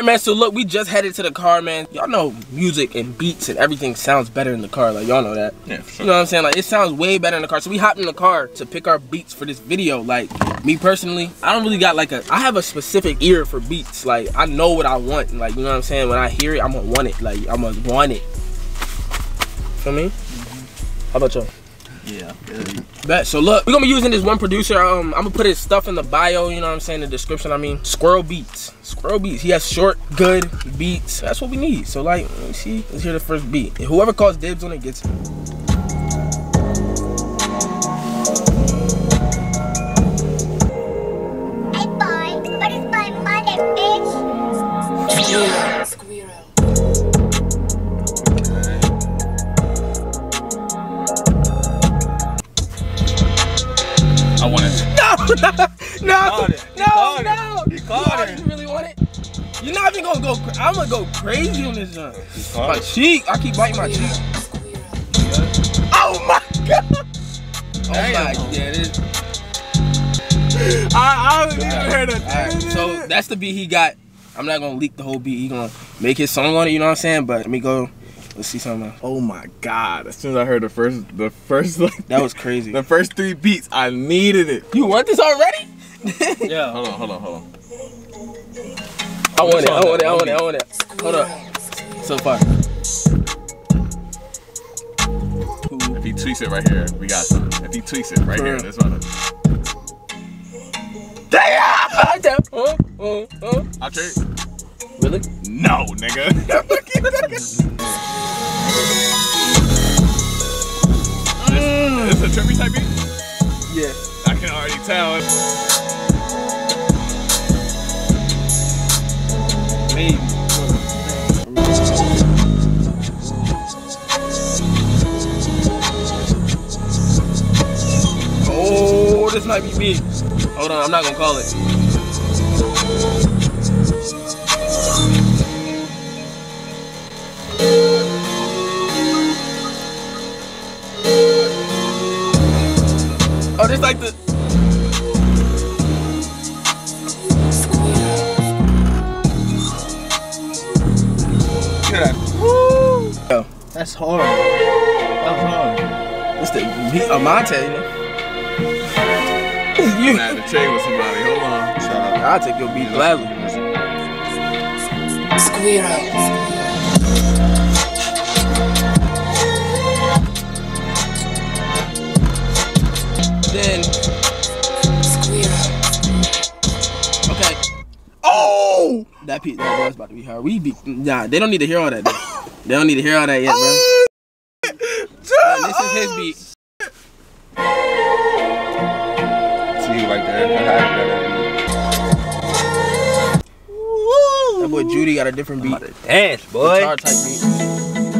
right, man. So look, we just headed to the car, man. Y'all know music and beats and everything sounds better in the car. Like y'all know that. Yeah, for sure. You know what I'm saying? Like it sounds way better in the car. So we hopped in the car to pick our beats for this video. Like me personally, I don't really got like a. I have a specific ear for beats. Like I know what I want. Like you know what I'm saying? When I hear it, I'm gonna want it. Like I'm gonna want it. Feel me? Mm-hmm. How about y'all? Yeah. Bet. So look, we're gonna be using this one producer. Um, I'm gonna put his stuff in the bio, you know what I'm saying, the description. I mean, Squirrel Beats. Squirrel Beats. He has short, good beats. That's what we need. So like, let me see. Let's hear the first beat. And whoever calls dibs on it gets it. it. No, no, caught it. He no, caught it. no. He caught You it. really want it? You're not even gonna go. cra- I'm gonna go crazy on this joint. My it. cheek. I keep biting my cheek. Oh my god. Oh my Damn. god. This, I, I haven't even heard a Alright, so that's the beat he got. I'm not gonna leak the whole beat. He gonna make his song on it. You know what I'm saying? But let me go. Let's see something else. Oh my god! As soon as I heard the first, the first like That was crazy. the first three beats, I needed it. You want this already? Yeah. Hold on, hold on, hold on. I want it. I want it. I want it. I want it. Hold up. So far. If he tweaks it right here, we got something. If he tweaks it right here, Sure. this one. Damn! Damn. Uh, uh, uh. I'll trade. Really? No, nigga. Mm. It's a trippy type beat. Yeah. I can already tell. Maybe. Oh, this might be me. Hold on, I'm not gonna call it. What's the beat? Oh, Amante, you know? You. I'm gonna have to trade with somebody. Hold on. Shut. I'll take your beat gladly. Then. Okay. Oh! That beat, that was about to be hard. We be, nah, they don't need to hear all that. Though. They don't need to hear all that yet, bro. Oh, Man, this is his beat. That boy Judy got a different beat. Dance, boy. Guitar type beat.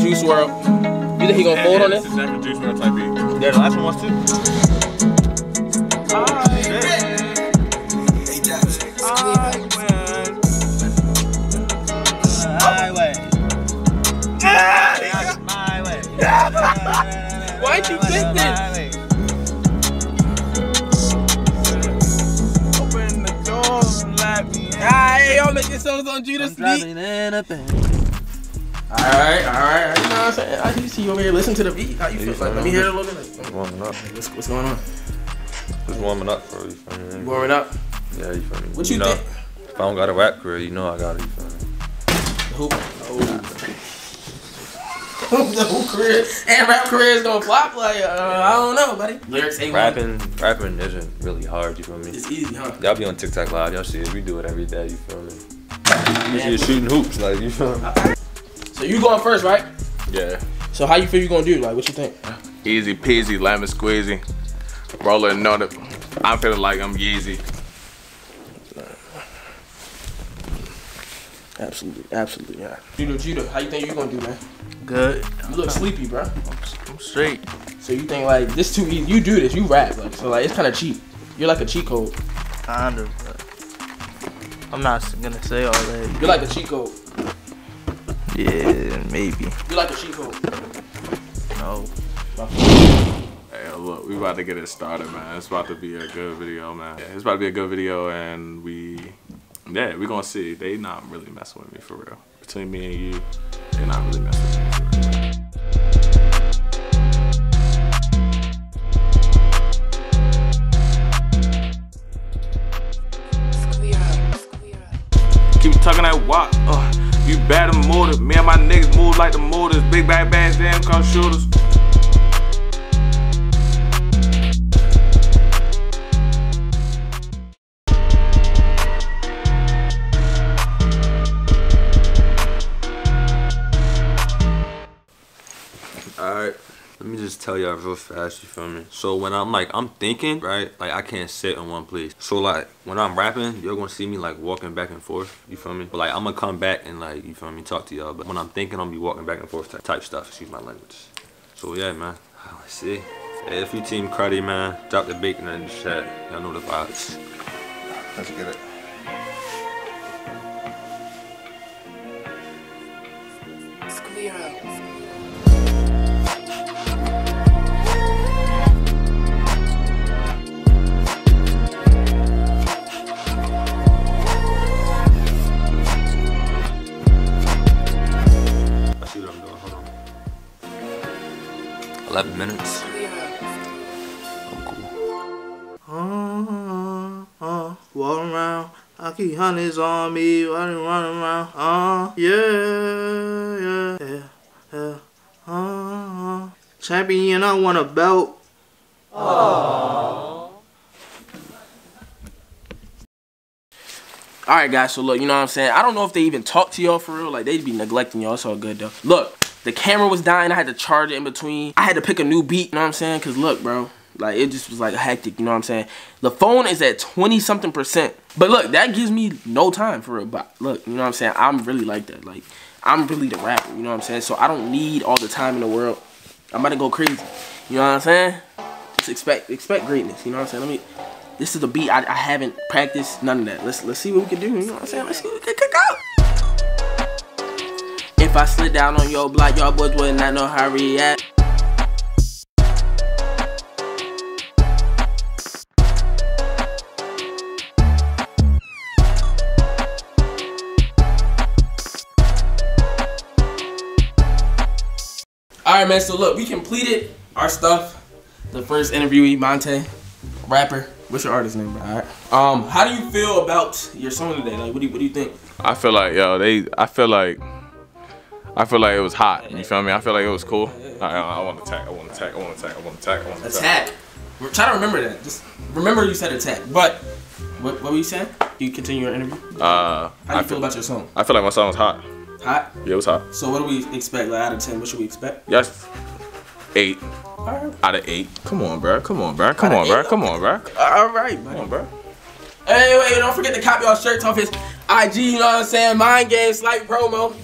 Juice WRLD. You think he gonna fold on this? this? This is exactly Juice WRLD type beat. Yeah, the last one was too. Why'd you Alright, y'all making songs on Judah's beat. Driving in a Benz. Alright, alright. You know what I'm saying? I just see you over here listen to the beat. How you feel? Like, let me hear it a little bit. warming up. What's, what's going on? Just warming up for you feel me? Warming up. Yeah, you feel me? What you know, think? If I don't got a rap career, you know I got it, you feel me? Who? Oh. the whole career and rap career is gonna flop. Like, uh, I don't know, buddy. Lyrics ain't Rapping, rapping isn't really hard, you feel me? It's easy, huh? Y'all be on TikTok live, y'all see it. We do it every day, you feel me? Usually you're shooting hoops, like, you feel me? So you going first, right? Yeah. So how you feel you gonna do? Like, what you think? Easy peasy, lemon squeezy. Rolling know that I'm feeling like I'm Yeezy. Absolutely, absolutely, yeah. Judo, Judo, how you think you gonna do, man? Good. You look sleepy, bro. I'm straight. So you think like this too easy? You do this, you rap, like so like it's kind of cheap. You're like a cheat code. Kind of. But I'm not gonna say all that. You're like a Chico. Yeah, maybe. You're like a Chico. No. Hey, look, we about to get it started, man. It's about to be a good video, man. Yeah, it's about to be a good video, and we Yeah, we gonna see. They not really messing with me for real. Between me and you, they not really messing with me and motor. Me and my niggas move like the motors. Big bad bands, damn come shooters. Just tell y'all real fast, you feel me? So when I'm like, I'm thinking, right? Like I can't sit in one place. So like, when I'm rapping, you're gonna see me like walking back and forth, you feel me? But like, I'm gonna come back and like, you feel me, talk to y'all. But when I'm thinking, I'm gonna be walking back and forth type, type stuff, excuse my language. So yeah, man. Ah, let's see. Yeah, if you team cruddy, man, drop the bacon in the chat. Y'all know the vibes. Let's get it. I 11 minutes. I'm cool. Uh, uh, walk around. I keep hundreds on me, running, running around. Uh, yeah, yeah, yeah, yeah. Uh, uh. champion, I want a belt. All right, guys. So look, you know what I'm saying. I don't know if they even talk to y'all for real. Like they'd be neglecting y'all. It's all good though. Look, the camera was dying. I had to charge it in between. I had to pick a new beat. You know what I'm saying? Cause look, bro. Like it just was like hectic. You know what I'm saying? The phone is at 20 something percent. But look, that gives me no time for real. But look, you know what I'm saying? I'm really like that. Like I'm really the rapper. You know what I'm saying? So I don't need all the time in the world. I'm about to go crazy. You know what I'm saying? Just expect expect greatness. You know what I'm saying? Let me. This is the beat I, I haven't practiced. None of that. Let's let's see what we can do. You know what I'm saying? Let's see what we can cook up. If I slid down on your block, y'all boys would not know how to react. All right, man. So look, we completed our stuff. The first interviewee, Monte, rapper. What's your artist name, bro? All right. Um, how do you feel about your song today? Like, what do you, what do you think? I feel like yo, they. I feel like. I feel like it was hot. You feel me? I feel like it was cool. I, I, I want to attack. I want to attack. I want to attack. I want to attack. I want to attack. Attack. We're trying to remember that. Just remember you said attack. But what, what were you saying? You continue your interview? Uh, How do I you feel feel, about your song? I feel like my song was hot. Hot. Yeah, it was hot. So what do we expect? Like out of ten, what should we expect? Yes. Eight right. out of eight. Come on, bro. Come on, bro. Come on, bro. Come on, bro. All right, Come on, bro. Hey, wait, don't forget to copy our shirts off his IG, you know what I'm saying? Mind game, slight promo.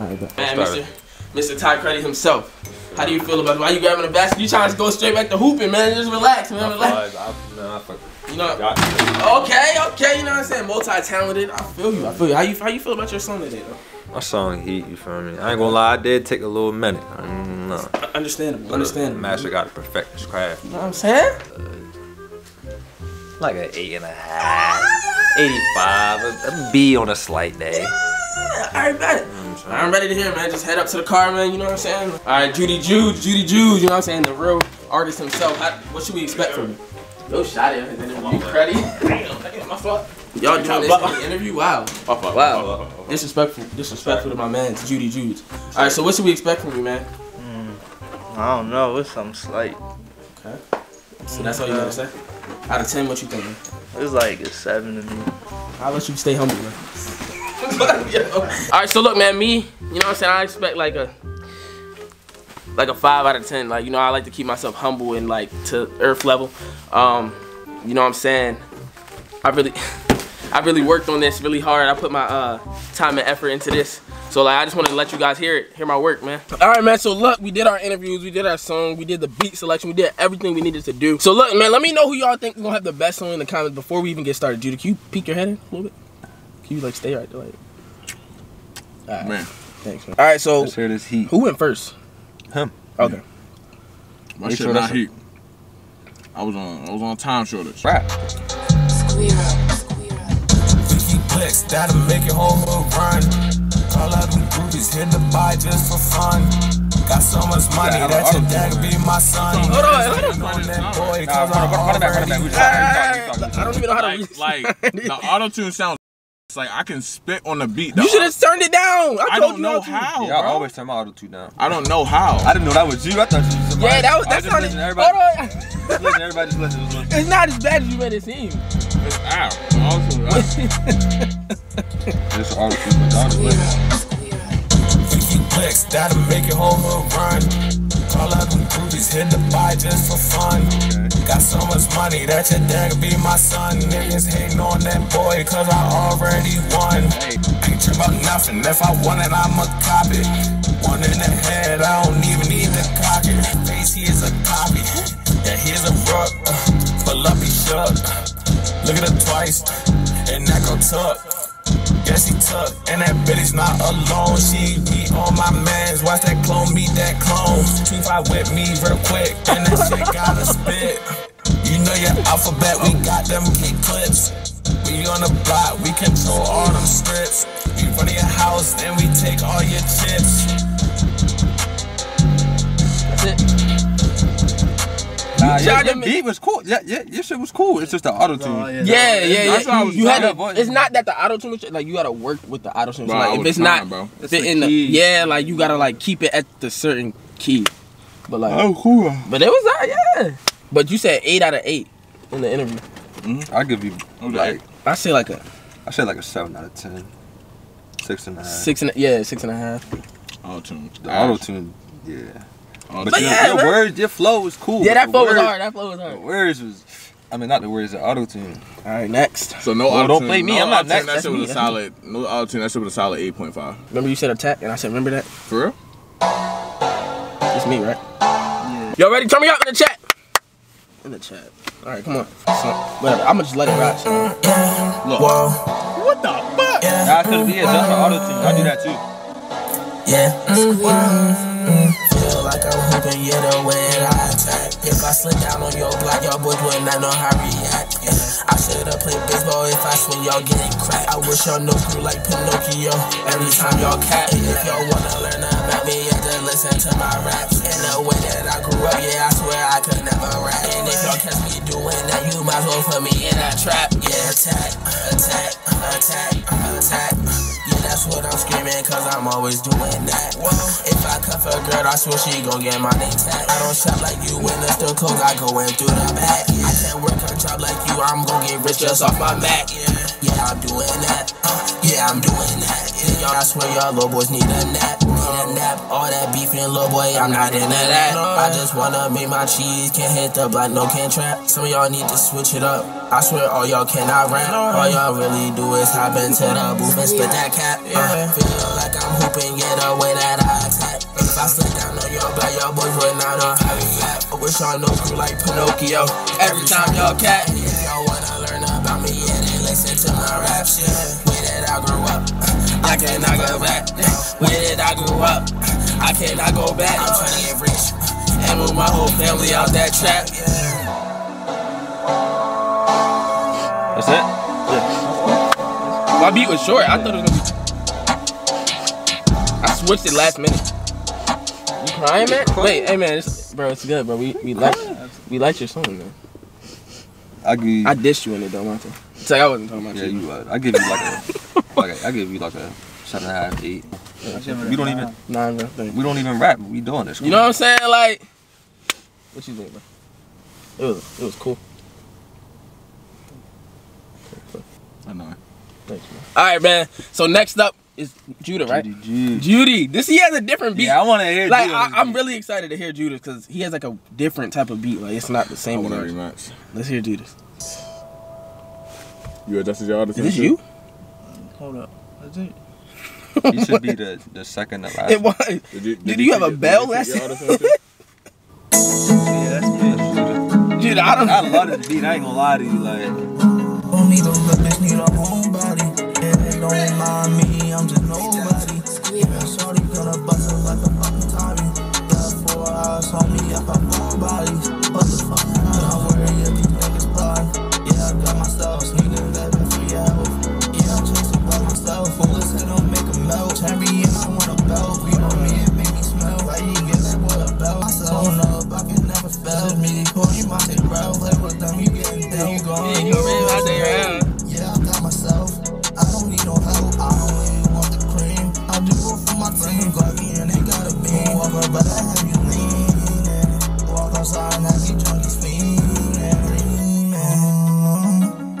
Man, Mr. Mr. Ty Credit himself. How do you feel about it? Why you grabbing the basket? You trying to go straight back to hooping, man. Just relax, man. Relax. You know, okay, okay, you know what I'm saying? Multi-talented. I feel you. I feel you. How you how you feel about your song today, though? My song heat, you feel me? I ain't gonna lie, I did take a little minute. Mm, no. Understandable. Understandable. Master got to perfect his craft. You know what I'm saying? Like an eight and a half, 85, a, a B on a slight day. Yeah, all right, bet. I'm ready to hear, man. Just head up to the car, man. You know what I'm saying? All right, Judy Jude, Judy Jude. You know what I'm saying? The real artist himself. How, what should we expect from him? No shot at his interview. Ready? Damn, my fault. Y'all doing this in the interview? Wow. My fault. Wow. Disrespectful. Disrespectful to my man, to Judy Jude. All right, so what should we expect from you, man? Hmm, I don't know. It's something slight. Okay. So that's all you gotta say. Out of ten, what you think? It's like a seven to me. I'll let you stay humble, man. All right, so look, man, me, you know what I'm saying? I expect like a like a five out of ten. Like, you know, I like to keep myself humble and like to earth level. Um, you know what I'm saying? I really I really worked on this really hard. I put my uh time and effort into this. So like I just want to let you guys hear it, hear my work, man. All right, man. So look, we did our interviews, we did our song, we did the beat selection, we did everything we needed to do. So look, man, let me know who y'all think is gonna have the best song in the comments before we even get started. Judah, can you peek your head in a little bit? Can you like stay right there? Like, all right. Man. Thanks, man. All right, so Let's hear this heat. who went first? Him. Okay. My Make shit sure not heat. I was on I was on time shortage. Rap. Fifty clicks, that'll make your whole hood run. Call out them groupies, hit the buy just for fun. Got so much money Yeah, that your dad could be my son. Hold on, hold on. That boy, Nah, it it it I don't even know how to. Like, like the auto tune sounds. It's like I can spit on the beat. The You should have turned it down. I, I told don't you know how, Yeah, I always turn my auto tune down. I don't know how. I didn't know that was you. I thought you was somebody. Yeah, that was I that just sounded. listen, everybody. Hold on. Just listen, everybody just listen. Just listen. It's not as bad as you made it seem. It's out. Auto tune. Just auto tune, but y'all just listen. Fifty clicks, that'll make your whole hood run. Call out them groupies, hit the buy just for fun. Got so much money that your dad could be my son. Niggas hating on that boy, cause I already won. Ain't trip about nothing, if I want it, I'ma cop it. One in the head, I don't even need to cock it. Face, he is a copy. Yeah, here's a rug, uh, pull up, he shook. Look at it twice, and that go tuck. Guess he took, and that bitch not alone. She be on my mans. Watch that clone beat that clone. Two five with me real quick, and that shit gotta spit. You know your alphabet, we got them kick clips. We on the block, we control all them strips. We run your house, then we take all your chips. That's it. Nah, You your, tried your to beat was cool. Yeah, yeah, your shit was cool. It's just the auto tune. Yeah, yeah, yeah. That's what I was you had trying to, to. It's not that the auto tune like you gotta work with the auto tune. So like if it's trying, not bro. It's fit the the yeah, like you gotta like keep it at the certain key. But like, Oh, cool. but it was uh, yeah. But you said eight out of eight in the interview. I give you like I say like a I said like a seven out of ten. Six and a half. six and yeah, six and a half. Auto tune. The auto tune, yeah. But, But your, yeah, your man. words, your flow was cool. Yeah, that the flow was hard. That flow was The hard. words was, I mean, not the words, the auto tune. All right, next. So no Well, auto don't tune. play me, No I'm not next, That that's shit me, was a that's me. solid. No auto tune. That shit was a solid eight point five. Remember you said attack, and I said remember that. For real? It's me, right? Yeah. Y'all ready? Turn me up in the chat. In the chat. All right, come on. So, whatever. I'm gonna just let it rock. So. Look. Whoa, What the fuck? yeah, Nah, cause yeah, just for auto tune. I do that too. yeah. Mm, mm, mm. Feel like I'm hooping, yeah, the way I attack. If I slid down on your block, y'all boys would not know how to react. Yeah. I should've played baseball if I swing, y'all getting cracked. I wish y'all knew crew like Pinocchio. Every time y'all cat, if y'all wanna learn about me, yeah, just listen to my raps. And the way that I grew up, yeah, I swear I could never rap. And if y'all catch me doing that, you might as well put me in that trap. Yeah, attack, cause I'm always doing that. If I cuff a girl, I swear she gon' get my name tag. I don't shop like you in the store clothes, I go in through the back. I can't work a job like you, I'm gon' get rich just off my back. Yeah, yeah, I'm doing that. Yeah, I'm doing that. Y'all, I swear y'all little boys need a nap. Need a nap. All that beefing, little boy, I'm not into that. I just wanna make my cheese, can't hit the block, no can trap. Some of y'all need to switch it up. I swear all y'all cannot rap. All y'all really do is hop into the booth and spit that cap. Uh, feel like I'm hooping, yeah, the way that I attack. If I slid down on your block, y'all boys would not know how to rap. I wish y'all like Pinocchio. Every time y'all cat, y'all cannot go back. Way that I grew up, I cannot go back. I'm trying to get rich and move my whole family out that trap, yeah. That's it? My beat was short. I thought it was gonna be. I switched it last minute. You crying, man? Wait, hey, man, it's, bro, it's good, bro. We we like we like your song, man. I give you, I dissed you in it though, Monte. It's like I wasn't talking about yeah, you. you would. I give you like a, like a, I give you like a seven and a half, eight. We don't even, Nine, bro. Thank you. we don't even rap. We doing this. You know what I'm saying? Like, what you think, bro? It was it was cool. I know. Thanks, man. All right, man. So next up is Judah, right? Judy, Judy. Judy. This he has a different beat. Yeah, I want to hear. like Judy on I, I'm really excited to hear Judah because he has like a different type of beat. Like it's not the I same want one. a else. rematch. Let's hear Judah's. You adjusted your auto Is this too? you? Hold up. That's it. You should be the the second to last. It was. Did you, Did you have a bell did you last- your auto-tune too? Yeah, that's me. Judah, I don't. I love this beat. I ain't gonna lie to you. Like, Don't need a little bitch, need a homebody. Yeah, they don't mind me, I'm just nobody. Yeah, shorty gonna bust it like a fucking Tommy. Yeah, four hours on me, I fuck four bodies. but I have you leaning. Walk outside, now see junkies feeding.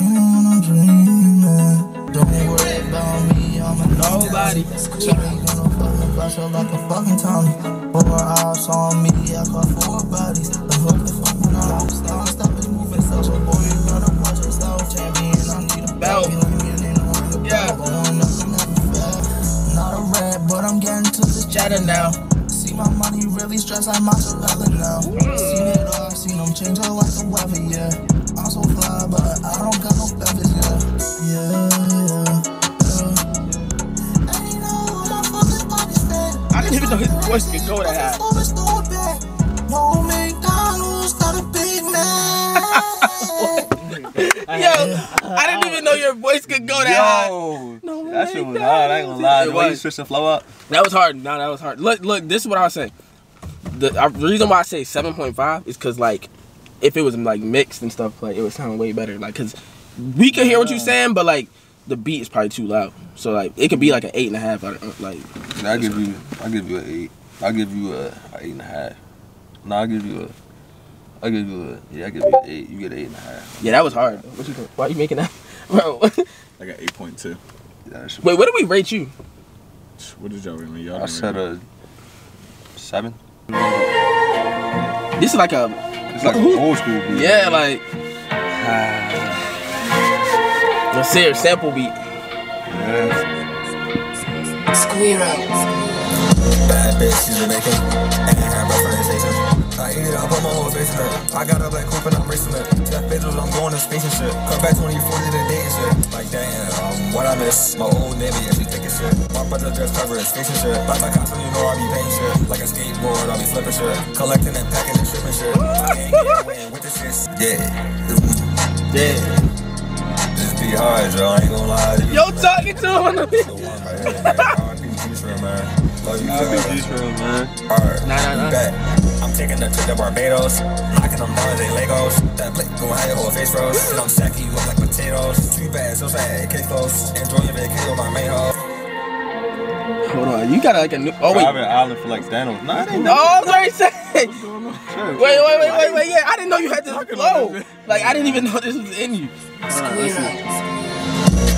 You know I'm dreaming. Don't they worry about me, I'm a nobody. She ain't gonna fucking bust up like a fucking Tommy. Four hours on me, I caught really stress like mozzarella now. Seen it all, I've seen them change up like the weather, yeah. I'm so fly, but I don't got no feathers, yeah. Yeah, yeah, yeah. And you know, my fucking body's fat. I didn't even know his voice could go that high. No McDonald's, got a Big Mac. Yo, I didn't even know your voice could go that high. Yo, No, that shit was hard. I ain't gonna lie. The way you switched the flow up. That was hard. No, that was hard. Look, look. This is what I was saying. The, uh, the reason why I say seven point five is because like, if it was like mixed and stuff, like it would sound way better. Like, cause we could hear what you're saying, but like the beat is probably too loud. So like, it could be like an eight and a half. out of- Like, I give you, I give you an eight. I give you a, a eight and a half. No, I give you a, I give you a, yeah, I give you an eight. You get an eight and a half. yeah, that was hard. What you? Why you making that, bro? I got 8.2. Yeah, Wait, what do we rate you? What did y'all rate me? Y'all I said a seven. This is like a It's like an old school beat. yeah, like let's say a sample beat. Yeah. Bad bitch, she's Jamaican. And I have references. I eat it, I put my whole face in it. I got a black coupe and I'm racing it. Jeff Bezos, I'm going to space and shit. Come back 2040 to date and shit. Like, damn, um, what I miss? My old navy, yeah, she thick as shit. My brother just cover his face and shit. Like my costume, you know I be paying shit. Like a skateboard, I be flipping shit. Collecting and packing and shipping shit. I can't get away with this shit. Yeah. Yeah. This be hard, yo. I ain't gonna lie to you. Yo, talking to him on the The right man. Alright, Nah, nah, nah. I'm taking her to the Barbados, knocking them down as they Legos. That blick gon' have your face froze. Shit, I'm sacky, you look like potatoes. Too bad, so sad, case closed. Enjoy your vacation with my main hoe. Hold on, you got like a new. Oh wait. Private island for like Thanos. Nah, it ain't Oh, I was already saying. Wait, wait, wait, wait, wait. Yeah, I didn't know you had this flow. Like, I didn't even know this was in you.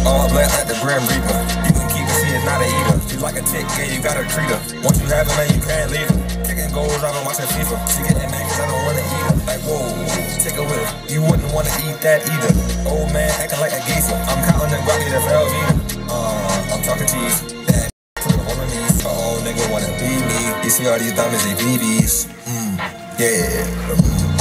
All black like the Grim Reaper. You can it's not a eater. She like a tick, yeah, you gotta treat her. Once you have her, man, you can't leave her. Kicking goals, I've been watching FIFA. She getting mad cause I don't wanna eat her. Like, whoa, take her with her. You wouldn't wanna eat that either. Old man acting like a geezer. I'm counting the Grammy to Velveeta. Uh, I'm talking cheese. That put her on her knees. Oh, nigga wanna be me. You see all these diamonds, they BBs. Mm, yeah.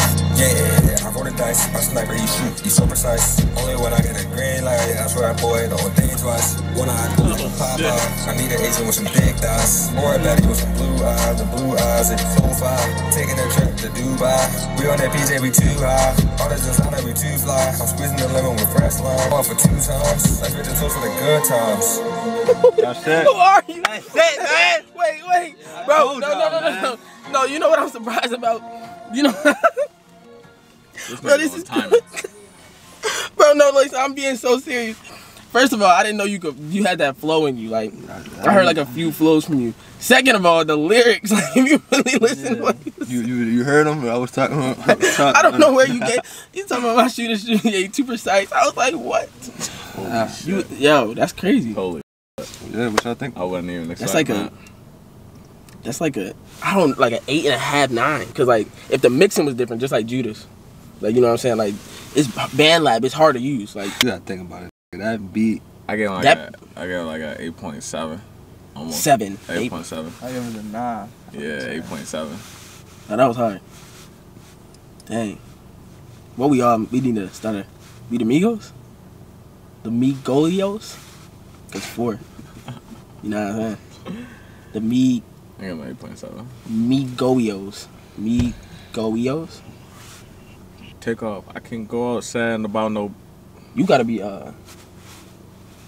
Yeah, I roll the dice, my sniper, you shoot, you so precise. Only when I get a green light, I swear, I boy, don't think twice. When I go to oh, pop out, I need an agent with some big thighs. Or a baddie with some blue eyes, the blue eyes, it's so fire. Taking a trip to Dubai, we on that PJ, we too high. All this designer, we too fly. I'm squeezing the lemon with fresh lime. Off for two times, let's get the toast for the good times. That's it. Who are you? That's it, man. Wait, wait. Bro, no, no, no, no, no. No, you know what I'm surprised about? You know. Bro, this is. Bro, no, listen, I'm being so serious. First of all, I didn't know you could. You had that flow in you. Like, I heard like a few flows from you. Second of all, the lyrics. Like, if you really listen, to what you You, you, you heard them. I was talking. I, was talking I don't know where you get. You talking about my shooter shooting? Yeah, you too precise. I was like, what? You, yo, that's crazy. Holy. Yeah, what y'all think? I wasn't even That's like expecting a. That's like a. I don't like an eight and a half, nine. Cause like if the mixing was different, just like Judah's, like you know what I'm saying. Like it's BandLab. It's hard to use. Like You gotta think about it. That beat. I get like That- a, I get like a 8.7. Almost. seven, 8.7. I give it a nine. Yeah, 8.7. Oh, that was hard. Dang. What we um we need to start a we the Migos? The Migolios? That's four. You know what I'm saying? The Mi I get like 8.7. Migoios. Migoios? Take off. I can go outside and about no. You gotta be uh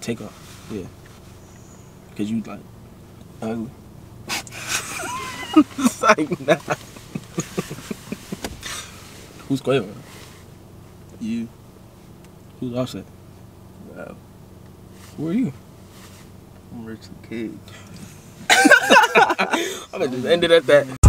take off. Yeah. Cause you like ugly. it's like nah. Who's Quavo? You. Who's Offset? Wow. Who are you? I'm Rich the Kid. I'm gonna just end it at that.